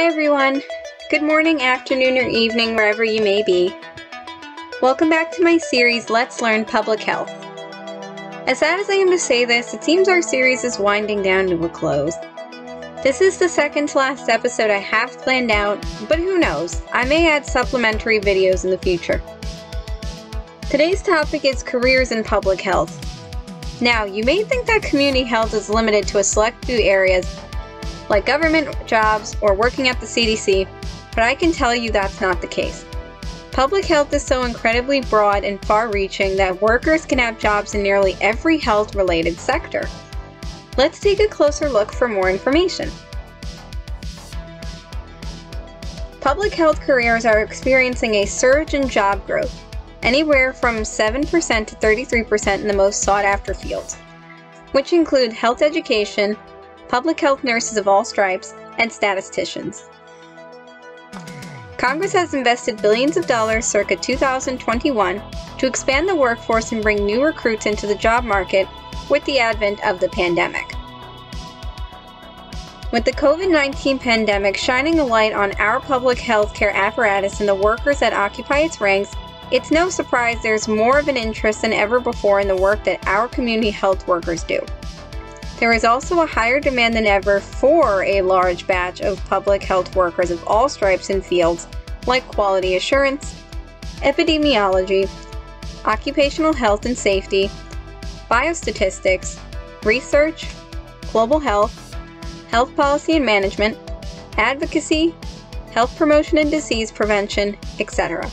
Hi everyone! Good morning, afternoon, or evening, wherever you may be. Welcome back to my series, Let's Learn Public Health. As sad as I am to say this, it seems our series is winding down to a close. This is the second to last episode I have planned out, but who knows, I may add supplementary videos in the future. Today's topic is careers in public health. Now, you may think that community health is limited to a select few areas, like government jobs or working at the CDC, but I can tell you that's not the case. Public health is so incredibly broad and far reaching that workers can have jobs in nearly every health related sector. Let's take a closer look for more information. Public health careers are experiencing a surge in job growth, anywhere from 7% to 33% in the most sought after fields, which include health education, public health nurses of all stripes, and statisticians. Congress has invested billions of dollars circa 2021 to expand the workforce and bring new recruits into the job market with the advent of the pandemic. With the COVID 19 pandemic shining a light on our public health care apparatus and the workers that occupy its ranks, it's no surprise there's more of an interest than ever before in the work that our community health workers do. There is also a higher demand than ever for a large batch of public health workers of all stripes and fields like quality assurance, epidemiology, occupational health and safety, biostatistics, research, global health, health policy and management, advocacy, health promotion and disease prevention, etc.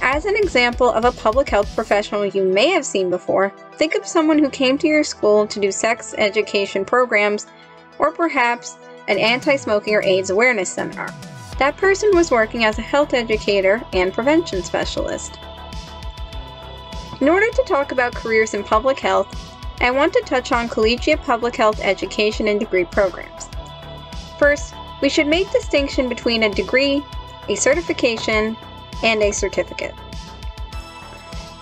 As an example of a public health professional you may have seen before, think of someone who came to your school to do sex education programs or perhaps an anti smoking or AIDS awareness seminar. That person was working as a health educator and prevention specialist. In order to talk about careers in public health, I want to touch on collegiate public health education and degree programs. First, we should make distinction between a degree, a certification, and a certificate.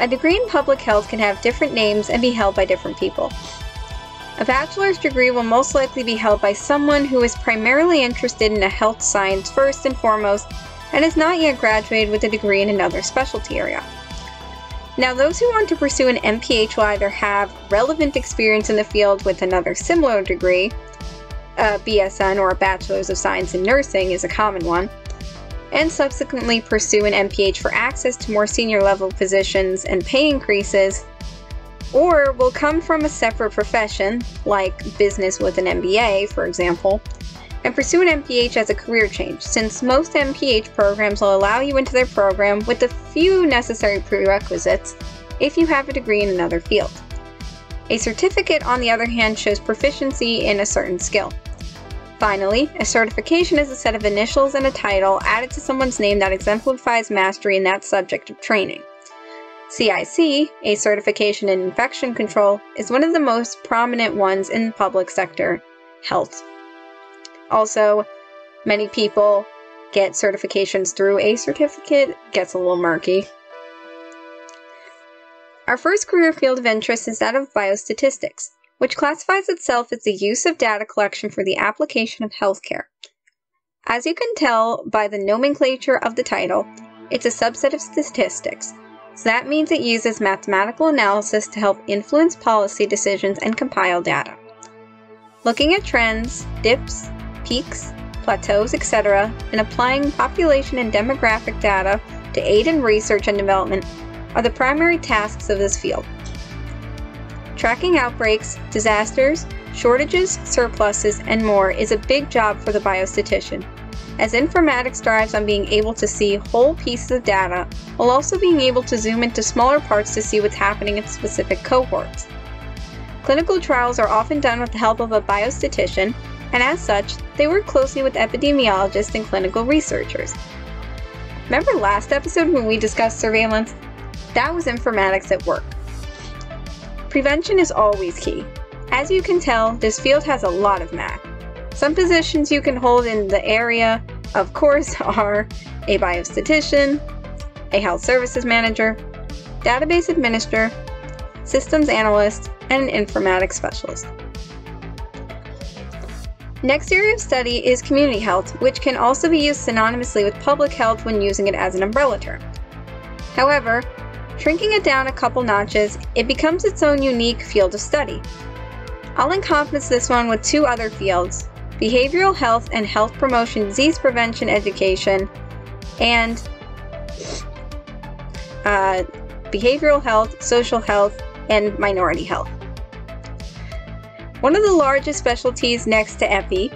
A degree in public health can have different names and be held by different people. A bachelor's degree will most likely be held by someone who is primarily interested in a health science first and foremost and has not yet graduated with a degree in another specialty area. Now, those who want to pursue an MPH will either have relevant experience in the field with another similar degree, a BSN or a Bachelor's of Science in Nursing is a common one, and subsequently pursue an MPH for access to more senior level positions and pay increases, or will come from a separate profession, like business with an MBA, for example, and pursue an MPH as a career change, since most MPH programs will allow you into their program with a few necessary prerequisites if you have a degree in another field. A certificate, on the other hand, shows proficiency in a certain skill. Finally, a certification is a set of initials and a title added to someone's name that exemplifies mastery in that subject of training. CIC, a certification in infection control, is one of the most prominent ones in the public sector health. Also, many people get certifications through a certificate, gets a little murky. Our first career field of interest is that of biostatistics which classifies itself as the use of data collection for the application of healthcare. As you can tell by the nomenclature of the title, it's a subset of statistics, so that means it uses mathematical analysis to help influence policy decisions and compile data. Looking at trends, dips, peaks, plateaus, etc., and applying population and demographic data to aid in research and development are the primary tasks of this field. Tracking outbreaks, disasters, shortages, surpluses, and more is a big job for the biostatistician, as informatics drives on being able to see whole pieces of data while also being able to zoom into smaller parts to see what's happening in specific cohorts. Clinical trials are often done with the help of a biostatistician, and as such, they work closely with epidemiologists and clinical researchers. Remember last episode when we discussed surveillance? That was informatics at work. Prevention is always key. As you can tell, this field has a lot of math. Some positions you can hold in the area, of course, are a biostatistician, a health services manager, database administrator, systems analyst, and an informatics specialist. Next area of study is community health, which can also be used synonymously with public health when using it as an umbrella term. However, shrinking it down a couple notches, it becomes its own unique field of study. I'll encompass this one with two other fields behavioral health and health promotion, disease prevention education, and uh, behavioral health, social health, and minority health. One of the largest specialties next to EPI,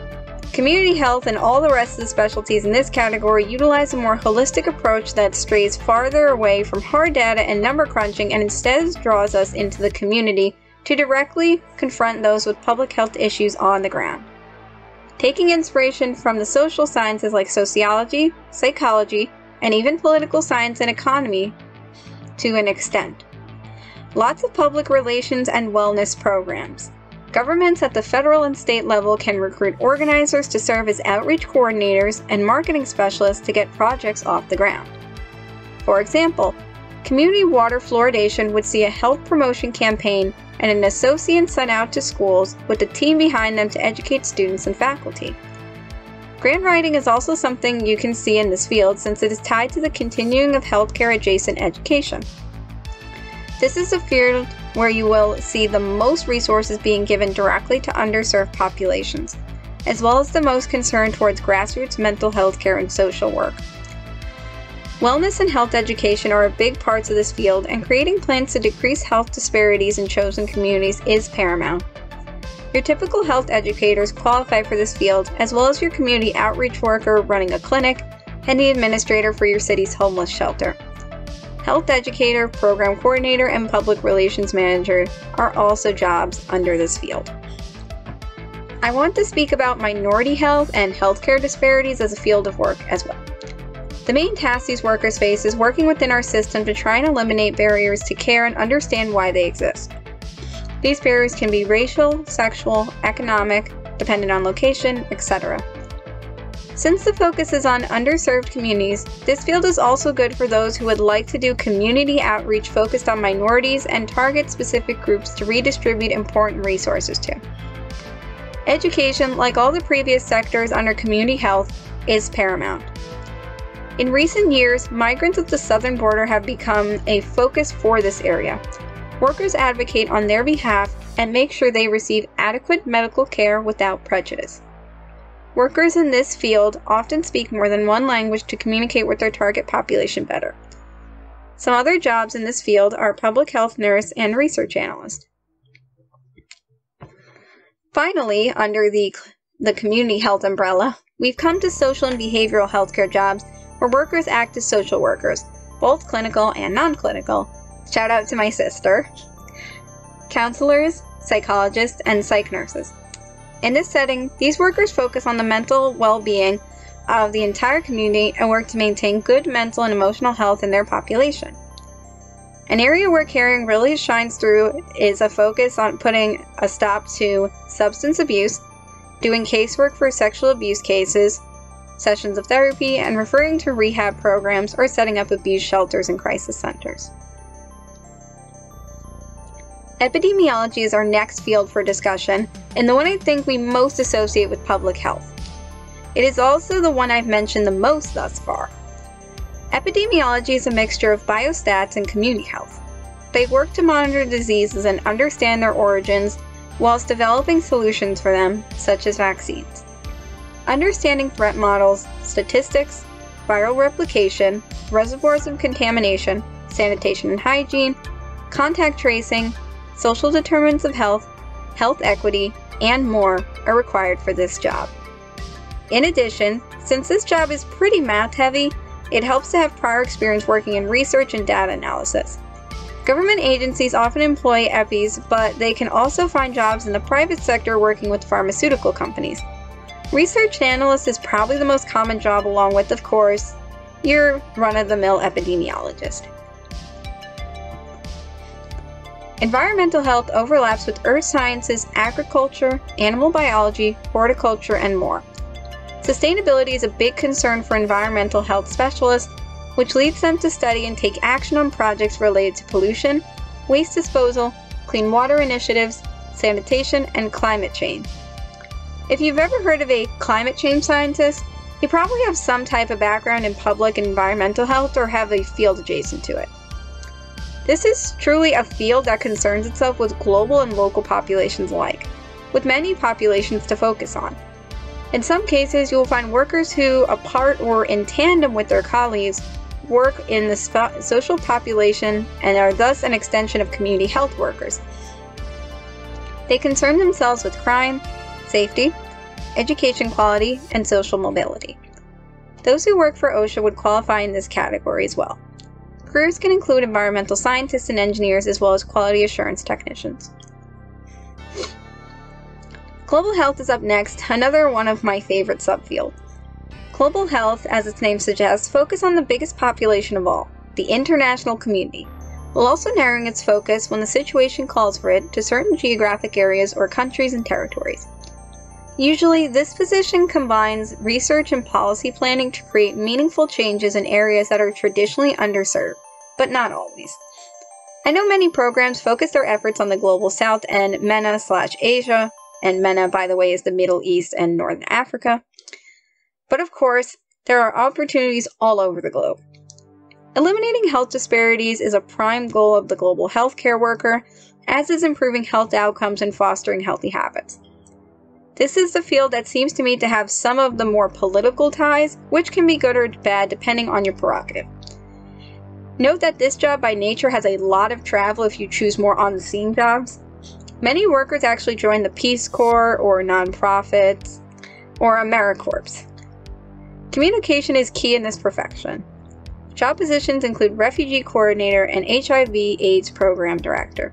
community health and all the rest of the specialties in this category utilize a more holistic approach that strays farther away from hard data and number crunching and instead draws us into the community to directly confront those with public health issues on the ground. Taking inspiration from the social sciences like sociology, psychology, and even political science and economy to an extent. Lots of public relations and wellness programs. Governments at the federal and state level can recruit organizers to serve as outreach coordinators and marketing specialists to get projects off the ground. For example, community water fluoridation would see a health promotion campaign and an associate sent out to schools with a team behind them to educate students and faculty. Grant writing is also something you can see in this field since it is tied to the continuing of healthcare adjacent education. This is a field where you will see the most resources being given directly to underserved populations, as well as the most concern towards grassroots mental health care and social work. Wellness and health education are big parts of this field, and creating plans to decrease health disparities in chosen communities is paramount. Your typical health educators qualify for this field, as well as your community outreach worker running a clinic and the administrator for your city's homeless shelter health educator, program coordinator, and public relations manager are also jobs under this field. I want to speak about minority health and healthcare disparities as a field of work as well. The main task these workers face is working within our system to try and eliminate barriers to care and understand why they exist. These barriers can be racial, sexual, economic, dependent on location, etc. Since the focus is on underserved communities, this field is also good for those who would like to do community outreach focused on minorities and target specific groups to redistribute important resources to. Education, like all the previous sectors under community health, is paramount. In recent years, migrants at the southern border have become a focus for this area. Workers advocate on their behalf and make sure they receive adequate medical care without prejudice. Workers in this field often speak more than one language to communicate with their target population better. Some other jobs in this field are public health nurse and research analyst. Finally, under the, the community health umbrella, we've come to social and behavioral healthcare jobs where workers act as social workers, both clinical and non clinical. Shout out to my sister. Counselors, psychologists, and psych nurses. In this setting, these workers focus on the mental well being of the entire community and work to maintain good mental and emotional health in their population. An area where caring really shines through is a focus on putting a stop to substance abuse, doing casework for sexual abuse cases, sessions of therapy, and referring to rehab programs or setting up abuse shelters and crisis centers. Epidemiology is our next field for discussion, and the one I think we most associate with public health. It is also the one I've mentioned the most thus far. Epidemiology is a mixture of biostats and community health. They work to monitor diseases and understand their origins whilst developing solutions for them, such as vaccines. Understanding threat models, statistics, viral replication, reservoirs of contamination, sanitation and hygiene, contact tracing, social determinants of health, health equity, and more are required for this job. In addition, since this job is pretty math heavy, it helps to have prior experience working in research and data analysis. Government agencies often employ EPIs, but they can also find jobs in the private sector working with pharmaceutical companies. Research analyst is probably the most common job, along with, of course, your run of the mill epidemiologist. Environmental health overlaps with earth sciences, agriculture, animal biology, horticulture, and more. Sustainability is a big concern for environmental health specialists, which leads them to study and take action on projects related to pollution, waste disposal, clean water initiatives, sanitation, and climate change. If you've ever heard of a climate change scientist, you probably have some type of background in public and environmental health or have a field adjacent to it. This is truly a field that concerns itself with global and local populations alike, with many populations to focus on. In some cases, you will find workers who, apart or in tandem with their colleagues, work in the sp- social population and are thus an extension of community health workers. They concern themselves with crime, safety, education quality, and social mobility. Those who work for OSHA would qualify in this category as well. Careers can include environmental scientists and engineers as well as quality assurance technicians. Global health is up next, another one of my favorite subfields. Global health, as its name suggests, focus on the biggest population of all, the international community, while also narrowing its focus when the situation calls for it to certain geographic areas or countries and territories. Usually, this position combines research and policy planning to create meaningful changes in areas that are traditionally underserved, but not always. I know many programs focus their efforts on the global south and MENA slash Asia, and MENA, by the way, is the Middle East and Northern Africa. But of course, there are opportunities all over the globe. Eliminating health disparities is a prime goal of the global healthcare worker, as is improving health outcomes and fostering healthy habits. This is the field that seems to me to have some of the more political ties, which can be good or bad depending on your prerogative. Note that this job by nature has a lot of travel if you choose more on the scene jobs, Many workers actually join the Peace Corps or nonprofits or AmeriCorps. Communication is key in this profession. Job positions include refugee coordinator and HIV AIDS program director.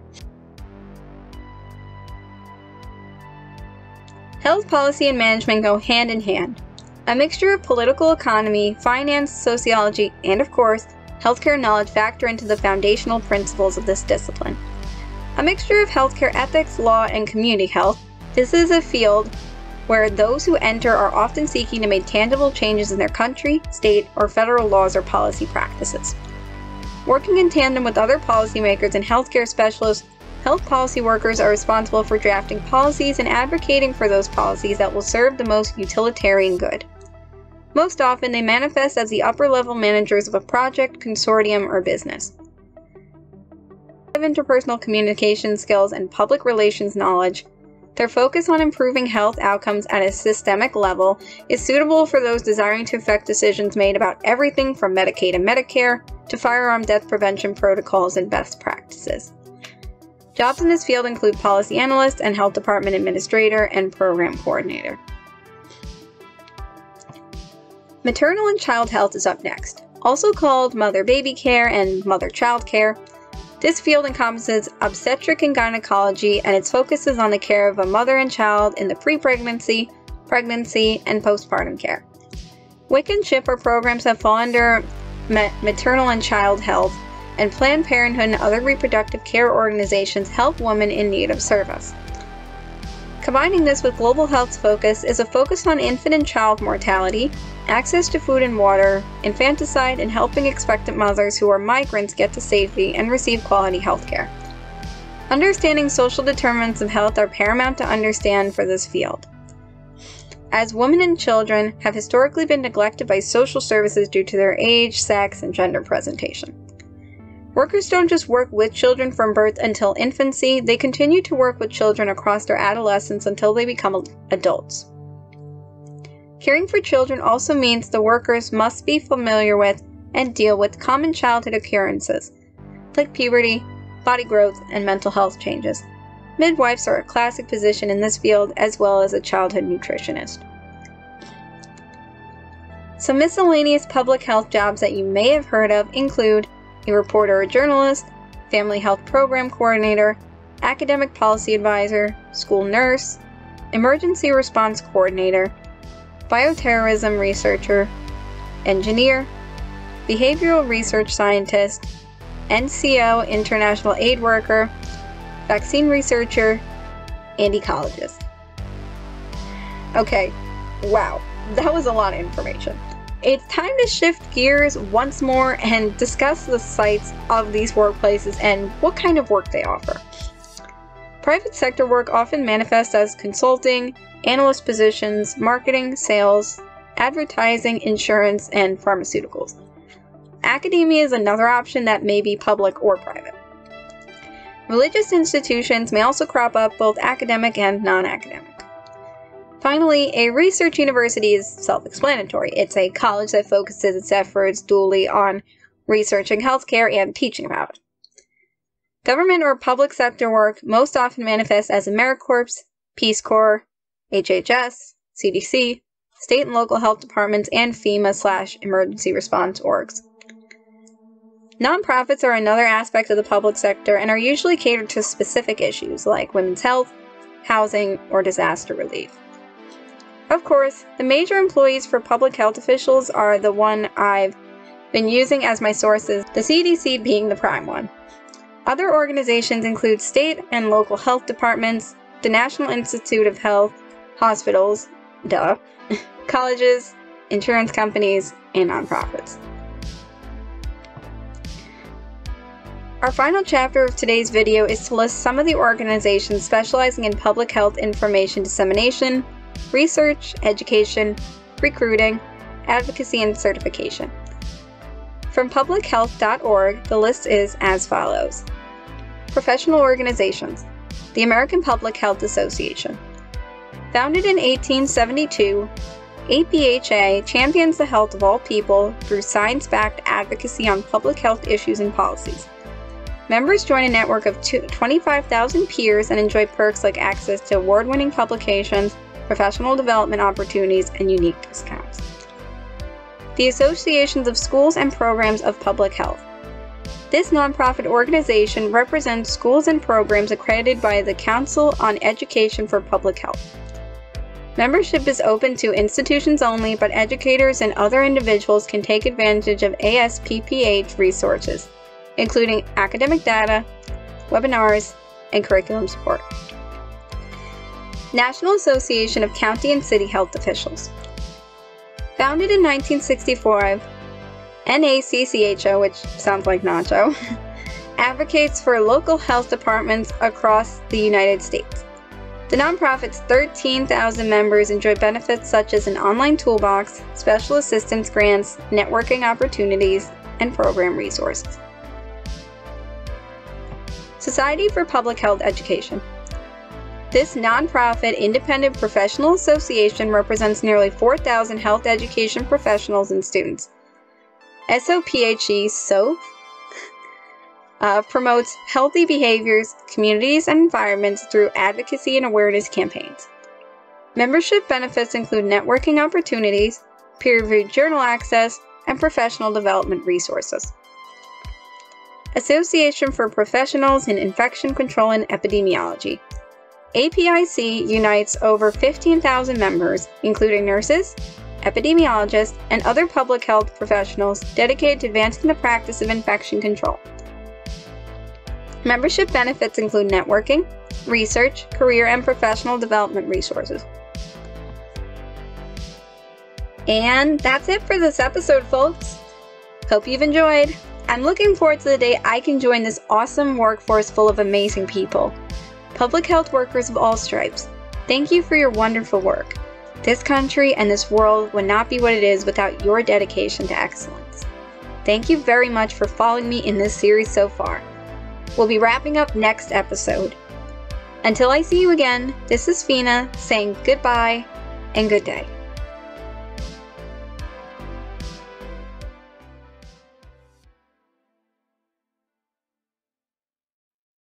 Health policy and management go hand in hand. A mixture of political economy, finance, sociology, and of course, healthcare knowledge factor into the foundational principles of this discipline a mixture of healthcare ethics, law, and community health. This is a field where those who enter are often seeking to make tangible changes in their country, state, or federal laws or policy practices. Working in tandem with other policymakers and healthcare specialists, health policy workers are responsible for drafting policies and advocating for those policies that will serve the most utilitarian good. Most often, they manifest as the upper level managers of a project, consortium, or business interpersonal communication skills and public relations knowledge, their focus on improving health outcomes at a systemic level is suitable for those desiring to affect decisions made about everything from Medicaid and Medicare to firearm death prevention protocols and best practices. Jobs in this field include policy analyst and health department administrator and program coordinator. Maternal and child health is up next. Also called mother baby care and mother child care, this field encompasses obstetric and gynecology, and its focus is on the care of a mother and child in the pre pregnancy, pregnancy, and postpartum care. WIC and CHIP are programs that fall under maternal and child health, and Planned Parenthood and other reproductive care organizations help women in need of service. Combining this with global health's focus is a focus on infant and child mortality, access to food and water, infanticide, and helping expectant mothers who are migrants get to safety and receive quality health care. Understanding social determinants of health are paramount to understand for this field. As women and children have historically been neglected by social services due to their age, sex, and gender presentation. Workers don't just work with children from birth until infancy, they continue to work with children across their adolescence until they become adults. Caring for children also means the workers must be familiar with and deal with common childhood occurrences, like puberty, body growth, and mental health changes. Midwives are a classic position in this field as well as a childhood nutritionist. Some miscellaneous public health jobs that you may have heard of include a reporter or journalist, family health program coordinator, academic policy advisor, school nurse, emergency response coordinator, bioterrorism researcher, engineer, behavioral research scientist, NGO international aid worker, vaccine researcher, and ecologist. Okay, wow, that was a lot of information. It's time to shift gears once more and discuss the sites of these workplaces and what kind of work they offer. Private sector work often manifests as consulting, analyst positions, marketing, sales, advertising, insurance, and pharmaceuticals. Academia is another option that may be public or private. Religious institutions may also crop up both academic and non academic. Finally, a research university is self explanatory. It's a college that focuses its efforts dually on researching healthcare and teaching about it. Government or public sector work most often manifests as AmeriCorps, Peace Corps, HHS, CDC, state and local health departments, and FEMA slash emergency response orgs. Nonprofits are another aspect of the public sector and are usually catered to specific issues like women's health, housing, or disaster relief. Of course, the major employees for public health officials are the one I've been using as my sources, the CDC being the prime one. Other organizations include state and local health departments, the National Institute of Health, hospitals, duh, colleges, insurance companies, and nonprofits. Our final chapter of today's video is to list some of the organizations specializing in public health information dissemination, research, education, recruiting, advocacy, and certification. From publichealth.org, the list is as follows Professional organizations The American Public Health Association. Founded in 1872, APHA champions the health of all people through science backed advocacy on public health issues and policies. Members join a network of 25,000 peers and enjoy perks like access to award winning publications, professional development opportunities, and unique discounts. The Associations of Schools and Programs of Public Health. This nonprofit organization represents schools and programs accredited by the Council on Education for Public Health. Membership is open to institutions only, but educators and other individuals can take advantage of ASPPH resources including academic data, webinars, and curriculum support. National Association of County and City Health Officials. Founded in 1965, NACCHO, which sounds like Nacho, advocates for local health departments across the United States. The nonprofit's 13,000 members enjoy benefits such as an online toolbox, special assistance grants, networking opportunities, and program resources. Society for Public Health Education. This nonprofit independent professional association represents nearly 4,000 health education professionals and students. SOPHE SOAP uh, promotes healthy behaviors, communities, and environments through advocacy and awareness campaigns. Membership benefits include networking opportunities, peer reviewed journal access, and professional development resources. Association for Professionals in Infection Control and Epidemiology. APIC unites over 15,000 members, including nurses, epidemiologists, and other public health professionals dedicated to advancing the practice of infection control. Membership benefits include networking, research, career, and professional development resources. And that's it for this episode, folks. Hope you've enjoyed. I'm looking forward to the day I can join this awesome workforce full of amazing people. Public health workers of all stripes, thank you for your wonderful work. This country and this world would not be what it is without your dedication to excellence. Thank you very much for following me in this series so far. We'll be wrapping up next episode. Until I see you again, this is Fina saying goodbye and good day.